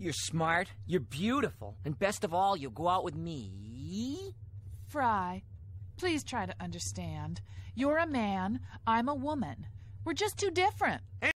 You're smart, you're beautiful, and best of all, you'll go out with me. Fry, please try to understand. You're a man, I'm a woman. We're just too different.